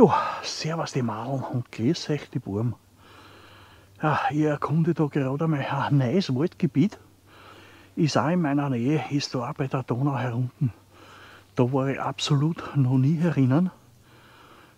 Ja, servus die Madeln und grüß euch die Burm. Ja, ich erkunde da gerade mal ein neues Waldgebiet. Ist auch in meiner Nähe, ist da auch bei der Donau herunten. Da war ich absolut noch nie herinnen.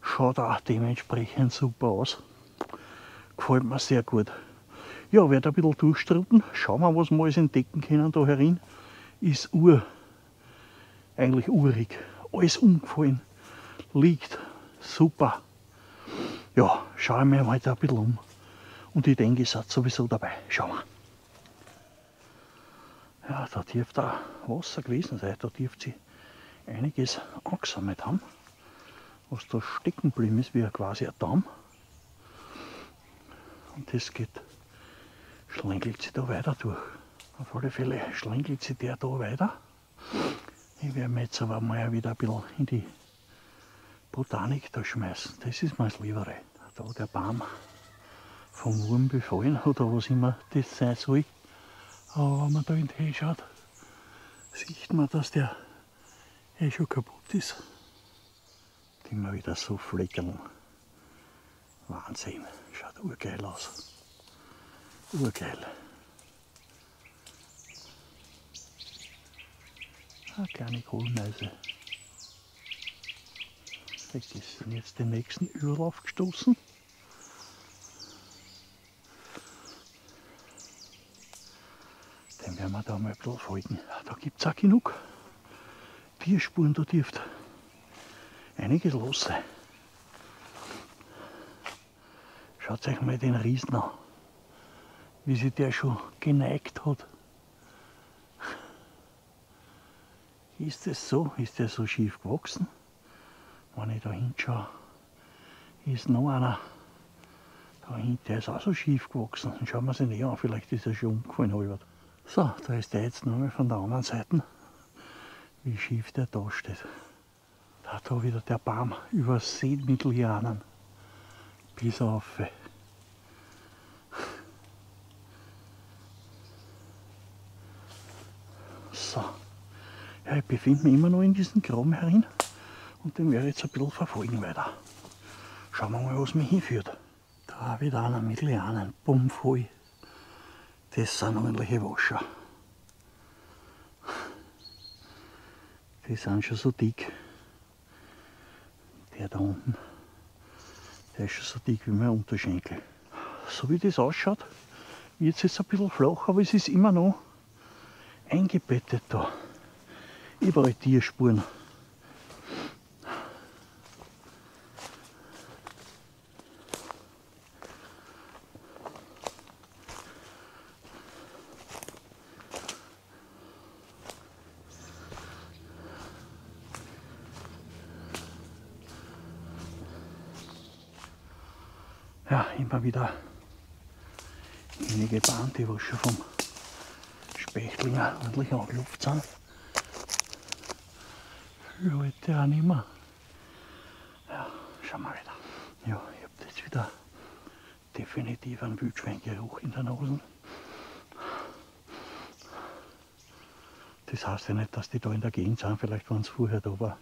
Schaut auch dementsprechend super aus. Gefällt mir sehr gut. Ja, werde ein bisschen durchstruten. Schauen wir, was wir alles entdecken können da herin. Ist ur, eigentlich urig. Alles umgefallen. Liegt super. Ja, schaue ich mir heute ein bisschen um. Und ich denke, ihr seid sowieso dabei. Schauen wir. Ja, da dürfte auch Wasser gewesen sein. Da dürfte sie einiges angesammelt haben. Was da stecken geblieben ist, wie quasi ein Damm. Und das geht, schlängelt sie da weiter durch. Auf alle Fälle schlängelt sie der da weiter. Ich werde mir jetzt aber mal wieder ein bisschen in die Botanik da schmeißen. Das ist mir das Liebere. Da der Baum vom Wurm befallen oder was immer das sein soll. Aber wenn man da in den schaut, sieht man, dass der eh schon kaputt ist. Immer wieder so Fleckeln. Wahnsinn, schaut urgeil aus. Urgeil. Eine kleine Kohlmeise. Vergessen jetzt den nächsten Überlauf gestoßen. Den werden wir da mal ein bisschen folgen. Da gibt es auch genug Tierspuren, da dürfte einiges los sein. Schaut euch mal den Riesen an, wie sich der schon geneigt hat. Ist es so? Ist der so schief gewachsen? Wenn ich da hinschaue, ist noch einer da hinten, der ist auch so schief gewachsen. Dann schauen wir sich näher an, vielleicht ist er schon umgefallen halber. So, da ist der jetzt nochmal von der anderen Seite, wie schief der da steht. Da da wieder der Baum übersät mit Lianen bis auf. So, ja, ich befinde mich immer noch in diesem Graben herin. Und den werde ich jetzt ein bisschen verfolgen weiter. Schauen wir mal, was mich hinführt. Da wieder einer mit Lianen, bumm voll. Das sind ordentliche Wascher. Die sind schon so dick. Der da unten, der ist schon so dick wie mein Unterschenkel. So wie das ausschaut, wird es jetzt ein bisschen flach, aber es ist immer noch eingebettet da. Überall Tierspuren. Ja, immer wieder einige Bahnen, die schon vom Spechtlinger ordentlich angelupft sind. Für heute auch nicht mehr. Ja, schauen wir wieder. Ja, ich habe jetzt wieder definitiv einen Wildschweingeruch in der Nase. Das heißt ja nicht, dass die da in der Gegend sind, vielleicht waren es vorher da, aber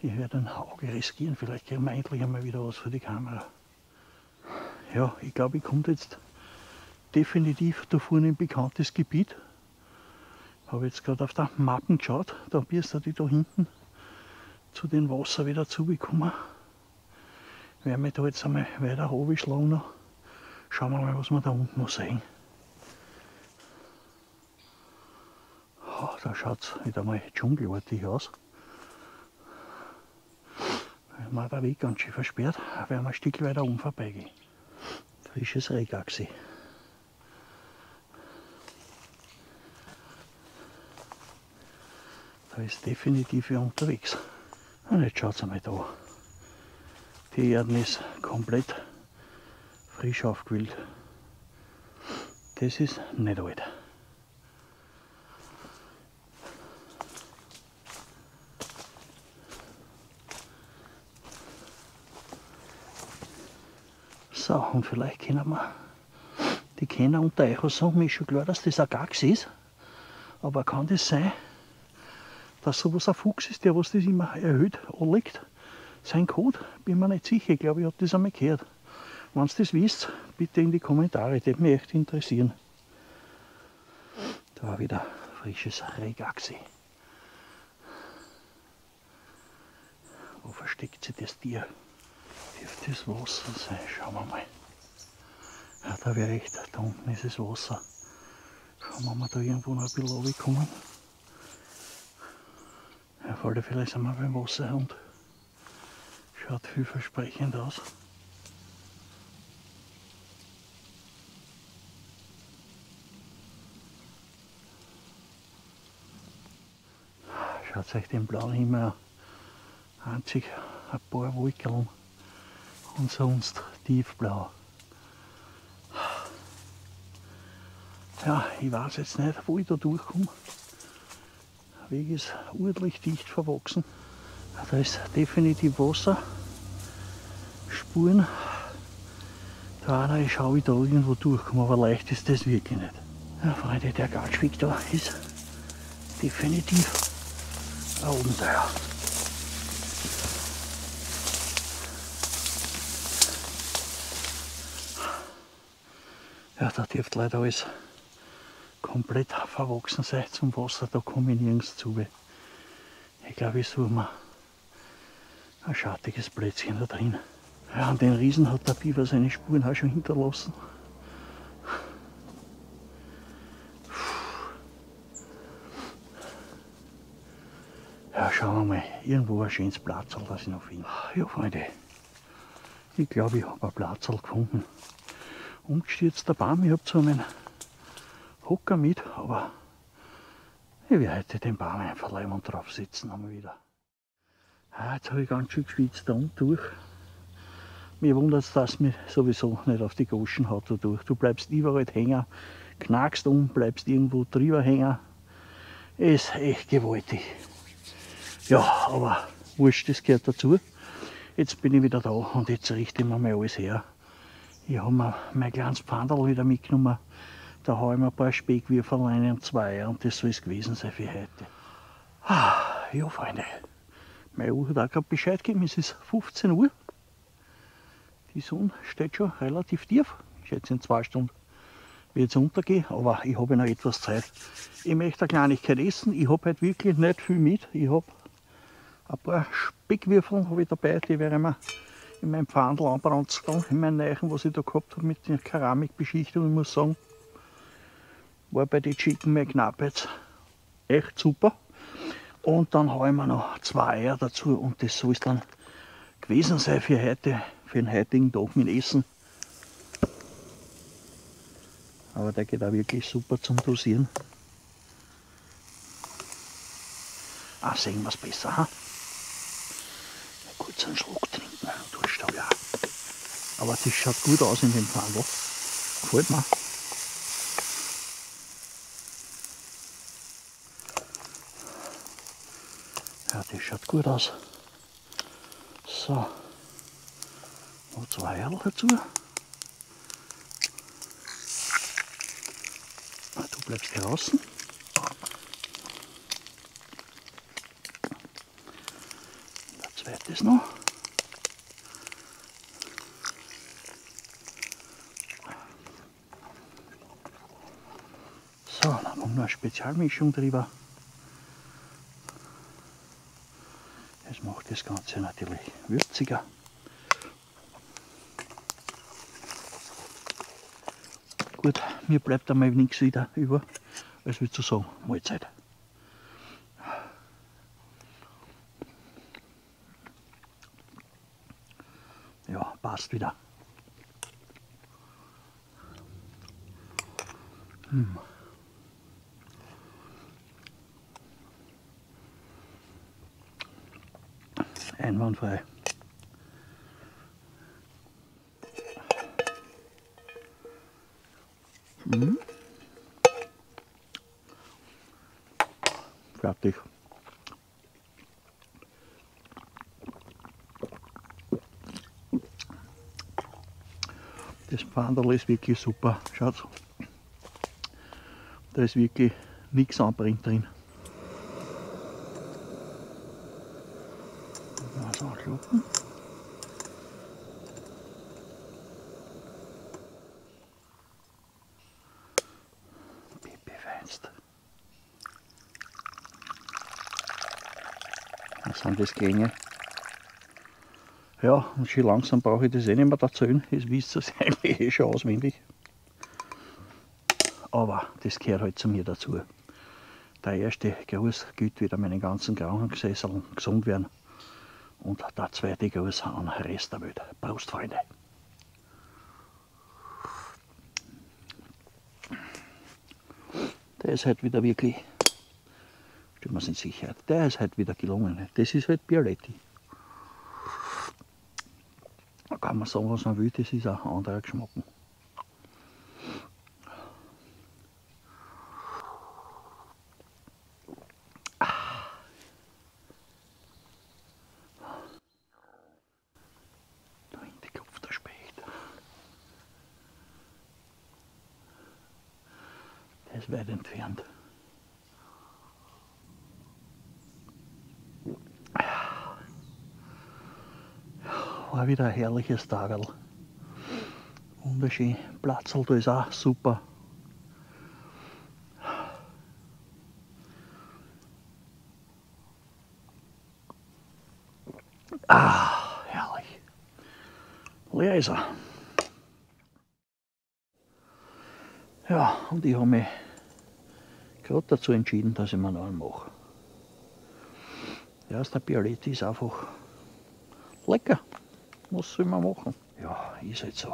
ich werde ein Auge riskieren, vielleicht kriegen wir endlich einmal wieder was für die Kamera ja, ich glaube, ich komme jetzt definitiv da vorne ein bekanntes Gebiet. Habe jetzt gerade auf der Mappen geschaut, da bist du da hinten zu den Wasser wieder zugekommen. Werden wir da jetzt einmal weiter noch. Schauen wir mal, was wir da unten noch sehen. Oh, da schaut es wieder mal dschungelartig aus. Da ist der Weg ganz schön versperrt, werden wir ein Stück weiter um vorbeigehen frisches Rehgachsi. Da ist definitiv unterwegs. Und jetzt schaut mal da. Die Erden ist komplett frisch aufgewühlt. Das ist nicht alt. Und vielleicht können wir die Kenner unter euch auch sagen, mir schon klar, dass das ein Gax ist. Aber kann das sein, dass sowas ein Fuchs ist, der was das immer erhöht anlegt? Sein Code, bin mir nicht sicher, ich glaube, ich habe das einmal gehört. Wenn ihr das wisst, bitte in die Kommentare, das würde mich echt interessieren. Da war wieder frisches Regaxi. Wo versteckt sich das Tier? Dürfte das Wasser sein? Schauen wir mal. Ja, da wäre echt, da unten ist das Wasser. Schauen wir mal da irgendwo noch ein bisschen runterkommen. Auf alle Fälle sind wir beim Wasserhund. Schaut vielversprechend aus. Schaut euch den blauen Himmel an. Einzig ein paar Wolken und sonst tiefblau. Ja, ich weiß jetzt nicht, wo ich da durchkomme. Der Weg ist ordentlich dicht verwachsen. Da ist definitiv Wasser. Spuren. Da einer, schaue, ich da irgendwo durchkomme, aber leicht ist das wirklich nicht. Ja, Freunde, der Gatschweg da ist definitiv ein Abenteuer. Ja, da dürfte leider alles komplett verwachsen sein zum Wasser. Da komme ich nirgends zu. Ich glaube, ich suche mir ein schattiges Plätzchen da drin. Ja, an den Riesen hat der Biber seine Spuren auch schon hinterlassen. Ja, schauen wir mal. Irgendwo ein schönes Platzl, das ich noch finde. Ja, Freunde. Ich glaube, ich habe ein Platzl gefunden. Umgestürzter Baum. Ich habe zwar meinen Hocker mit, aber ich werde heute den Baum einfach leim und drauf sitzen einmal wieder. Ah, jetzt habe ich ganz schön geschwitzt da und durch. Mir wundert es, dass mir sowieso nicht auf die Goschen haut da durch. Du bleibst überall hängen, knackst um, bleibst irgendwo drüber hängen. Ist echt gewaltig. Ja, aber wurscht, das gehört dazu. Jetzt bin ich wieder da und jetzt richte ich mir mal alles her. Ich habe mir mein kleines Pfandel wieder mitgenommen. Da habe ich mir ein paar Speckwürfel rein und zwei und das soll es gewesen sein für heute. Ah, ja, Freunde, meine Uhr hat auch gerade Bescheid gegeben, es ist 15 Uhr. Die Sonne steht schon relativ tief. Ich schätze, in zwei Stunden wird es untergehen, aber ich habe noch etwas Zeit. Ich möchte eine Kleinigkeit essen. Ich habe heute wirklich nicht viel mit. Ich habe ein paar Speckwürfel habe ich dabei, die werde ich mir in meinem Pfandl anbranzeln, in meinen Neichen, was ich da gehabt habe mit der Keramikbeschichtung. Ich muss sagen, war bei den Chicken McNuggets echt super. Und dann habe ich mir noch zwei Eier dazu und das soll es dann gewesen sein für heute, für den heutigen Tag mit Essen. Aber der geht auch wirklich super zum Dosieren. Ah, sehen wir es besser. Ha? Kurz einen Schluck trinken, Durst habe ich auch. Aber das schaut gut aus in dem Pfandl. Gefällt mir. Ja, das schaut gut aus. So. Noch zwei Erdl dazu. Du bleibst draußen. Der zweite ist noch. So, dann kommt noch eine Spezialmischung drüber. Das macht das Ganze natürlich würziger. Gut, mir bleibt einmal nichts wieder über, als wie zu sagen, Mahlzeit. Ja, passt wieder. Hm. Einwandfrei. Mhm. Fertig. Das Pfanderl ist wirklich super. Schaut. Da ist wirklich nichts anbrennt drin. Klucken. Pipi feinst. Was sind das Gänge? Ja, und schon langsam brauche ich das eh nicht mehr erzählen. Jetzt wisst ihr es eigentlich eh schon auswendig. Aber das gehört halt zu mir dazu. Der erste Gruß gilt wieder meinen ganzen Krankengesesseln gesund werden. Und der zweite Gruß an Welt. Prost, Freunde! Der ist halt wieder wirklich, stellen wir es in Sicherheit, der ist halt wieder gelungen. Das ist halt Bialetti. Da kann man sagen, was man will, das ist ein anderer Geschmack. Da hinten Kopf der Specht. Der ist weit entfernt. War wieder ein herrliches Tagerl. Wunderschön. Platzl, da ist auch super. Ah, herrlich. Leer ist er. Ja, und ich habe mich gerade dazu entschieden, dass ich mir noch einen mache. Ja, der Bialetti ist einfach lecker. Was soll man machen? Ja, ist halt so.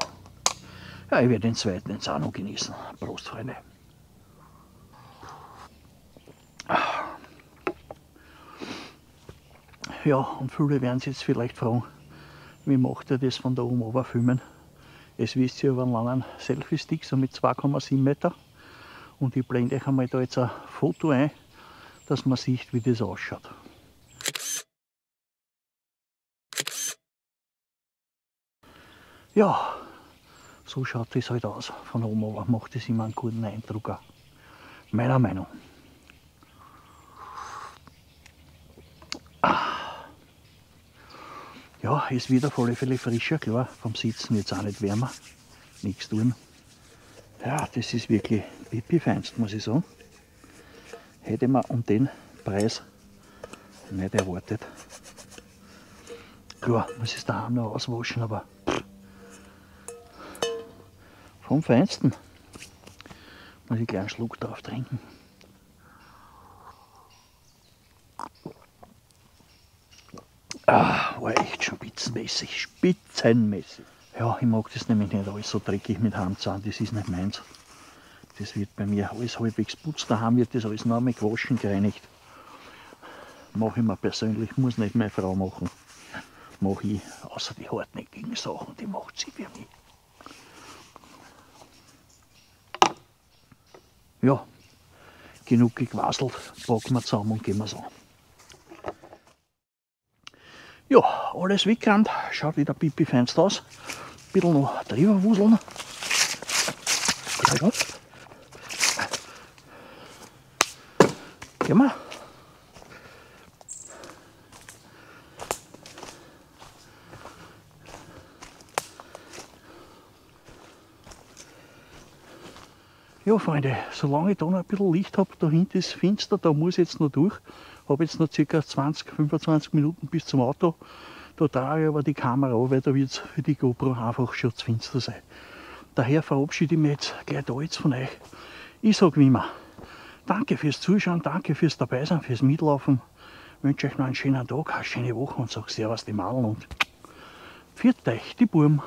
Ja, ich werde den zweiten jetzt auch noch genießen. Prost, Freunde. Ja, und viele werden sich jetzt vielleicht fragen, wie macht er das von da oben runter filmen? Es wisst ihr über einen langen Selfie-Stick, so mit 2,7 Meter. Und ich blende euch einmal da jetzt ein Foto ein, dass man sieht, wie das ausschaut. Ja, so schaut das halt aus. Von oben aber macht das immer einen guten Eindruck. Auch. Meiner Meinung. Ja, ist wieder alle Fälle frischer, klar. Vom Sitzen jetzt auch nicht wärmer. Nichts tun. Ja, das ist wirklich pipi feinst, muss ich sagen. Hätte man um den Preis nicht erwartet. Klar, muss es daheim noch auswaschen, aber vom Feinsten. Muss ich gleich einen Schluck drauf trinken. Ah, war echt spitzenmäßig, spitzenmäßig. Ja, ich mag das nämlich nicht alles so dreckig mit Handzahn, das ist nicht meins. Das wird bei mir alles halbwegs putzt, daheim wird das alles noch einmal gewaschen, gereinigt. Mache ich mir persönlich, muss nicht meine Frau machen. Mache ich, außer die hartnäckigen Sachen, die macht sie für mich. Ja, genug gequasselt, packen wir zusammen und gehen wir an. Ja, alles weggerannt, schaut wieder pipi feinst aus. Ein bisschen noch drüber wuseln. Gehen wir. Ja, Freunde, solange ich da noch ein bisschen Licht habe, da hinten ist finster, da muss ich jetzt noch durch. Habe jetzt noch ca. 20, 25 Minuten bis zum Auto. Da drehe ich aber die Kamera an, weil da wird es für die GoPro einfach schon zu finster sein. Daher verabschiede ich mich jetzt gleich da jetzt von euch. Ich sage wie immer, danke fürs Zuschauen, danke fürs Dabeisein, fürs Mitlaufen. Ich wünsche euch noch einen schönen Tag, eine schöne Woche und sage Servus die Malen und pfiat euch, die Burm.